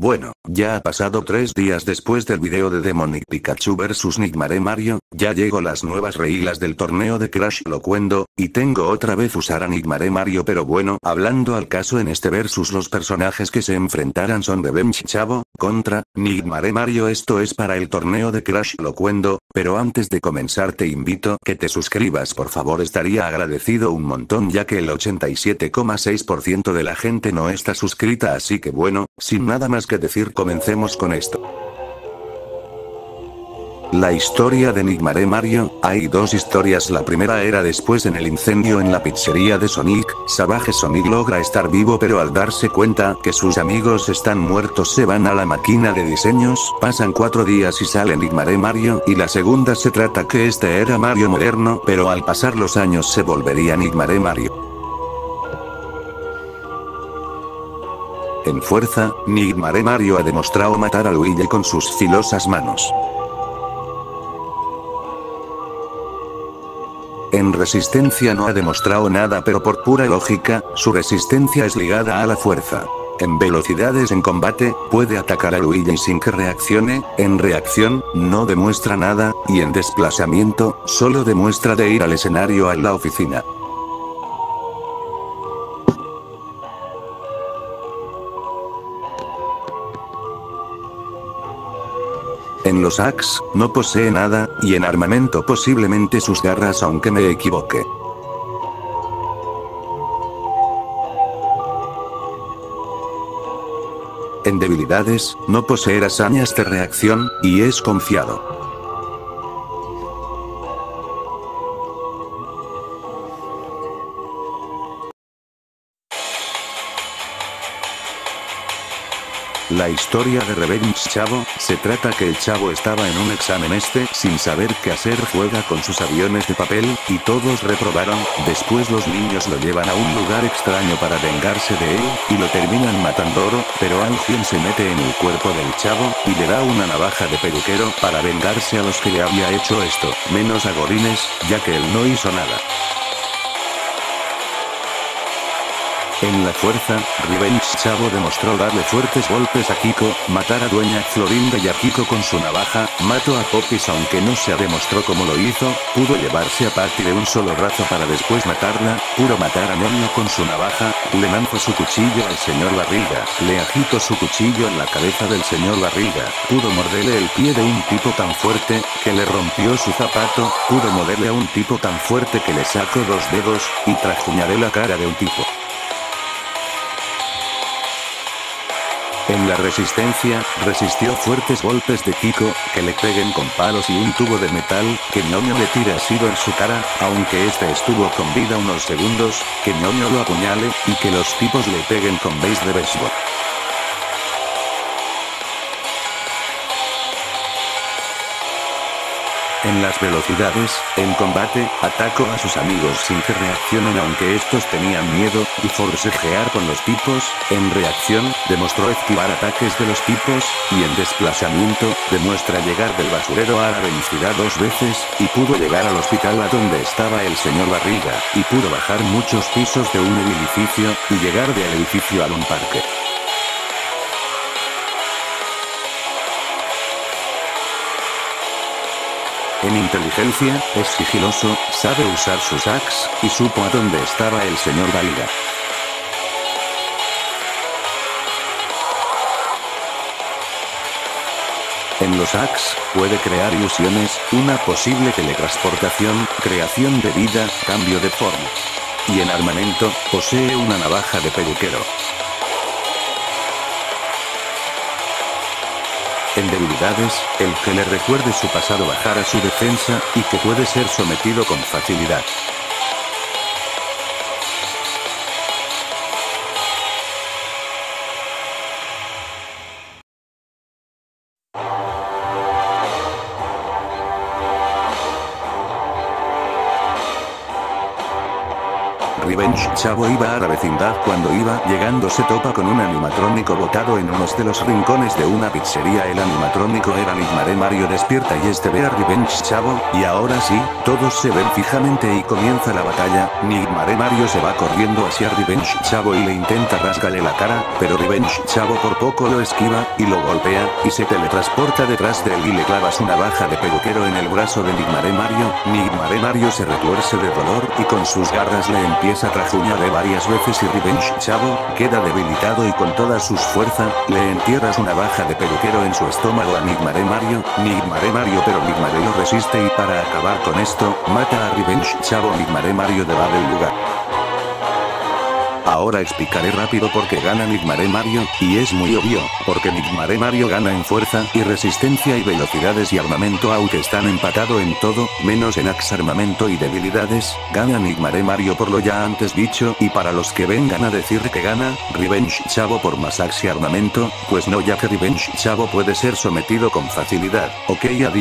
Bueno, ya ha pasado tres días después del video de Demonic Pikachu vs Nigmare Mario, ya llegó las nuevas reglas del torneo de Crash Locuendo, y tengo otra vez usar a Nigmare Mario pero bueno, hablando al caso en este versus los personajes que se enfrentarán son Revenge Chavo, contra, Nigmare Mario. Esto es para el torneo de Crash Locuendo, pero antes de comenzar te invito que te suscribas por favor estaría agradecido un montón ya que el 87,6% de la gente no está suscrita así que bueno, sin nada más que decir comencemos con esto. La historia de Nigmare Mario, hay dos historias la primera era después en el incendio en la pizzería de Sonic, Savage Sonic logra estar vivo pero al darse cuenta que sus amigos están muertos se van a la máquina de diseños, pasan cuatro días y sale Nigmare Mario y la segunda se trata que este era Mario moderno pero al pasar los años se volvería Nigmare Mario. En fuerza, Nigmare Mario ha demostrado matar a Luigi con sus filosas manos. En resistencia no ha demostrado nada pero por pura lógica, su resistencia es ligada a la fuerza. En velocidades en combate, puede atacar a Luigi sin que reaccione, en reacción, no demuestra nada, y en desplazamiento, solo demuestra de ir al escenario a la oficina. En los Axe, no posee nada, y en armamento posiblemente sus garras aunque me equivoque. En debilidades, no posee hazañas de reacción, y es confiado. La historia de Revenge Chavo, se trata que el chavo estaba en un examen este, sin saber qué hacer juega con sus aviones de papel, y todos reprobaron, después los niños lo llevan a un lugar extraño para vengarse de él, y lo terminan matando oro, pero alguien se mete en el cuerpo del chavo, y le da una navaja de peluquero para vengarse a los que le había hecho esto, menos a Gorines, ya que él no hizo nada. En la fuerza, Revenge Chavo demostró darle fuertes golpes a Kiko, matar a Dueña Florinda y a Kiko con su navaja, mató a Popis aunque no se demostró cómo lo hizo, pudo llevarse a Patty de un solo brazo para después matarla, pudo matar a Ñoño con su navaja, le lanzó su cuchillo al señor Barriga, le agitó su cuchillo en la cabeza del señor Barriga, pudo morderle el pie de un tipo tan fuerte, que le rompió su zapato, pudo morderle a un tipo tan fuerte que le sacó dos dedos, y trajuñaré la cara de un tipo. En la resistencia, resistió fuertes golpes de Kiko, que le peguen con palos y un tubo de metal, que ñoño le tire asido en su cara, aunque este estuvo con vida unos segundos, que ñoño lo apuñale, y que los tipos le peguen con base de béisbol. En las velocidades, en combate, atacó a sus amigos sin que reaccionen aunque estos tenían miedo, y forcejear con los tipos, en reacción, demostró esquivar ataques de los tipos, y en desplazamiento, demuestra llegar del basurero a la velocidad dos veces, y pudo llegar al hospital a donde estaba el señor Barriga, y pudo bajar muchos pisos de un edificio, y llegar del edificio a un parque. En inteligencia, es sigiloso, sabe usar sus ax, y supo a dónde estaba el señor Valga. En los ax, puede crear ilusiones, una posible teletransportación, creación de vida, cambio de forma. Y en armamento, posee una navaja de peluquero. En debilidades, el que le recuerde su pasado bajará su defensa, y que puede ser sometido con facilidad. Revenge Chavo iba a la vecindad cuando iba llegando se topa con un animatrónico botado en uno de los rincones de una pizzería. El animatrónico era Nigmare Mario despierta y este ve a Revenge Chavo, y ahora sí, todos se ven fijamente y comienza la batalla. Nigmare Mario se va corriendo hacia Revenge Chavo y le intenta rasgarle la cara, pero Revenge Chavo por poco lo esquiva, y lo golpea, y se teletransporta detrás de él y le clavas una baja de peluquero en el brazo de Nigmare Mario. Nigmare Mario se retuerce de dolor y con sus garras le empieza a trajuñarle varias veces y Revenge Chavo, queda debilitado y con todas sus fuerzas, le entierras una baja de peluquero en su estómago a Nigmare Mario, Nigmare Mario pero Nigmare lo resiste y para acabar con esto, mata a Revenge Chavo Nigmare Mario de del lugar. Ahora explicaré rápido por qué gana Nigmare Mario, y es muy obvio, porque Nigmare Mario gana en fuerza y resistencia y velocidades y armamento aunque están empatado en todo, menos en ax armamento y debilidades, gana Nigmare Mario por lo ya antes dicho y para los que vengan a decir que gana, Revenge Chavo por más ax y armamento, pues no ya que Revenge Chavo puede ser sometido con facilidad, ok adiós.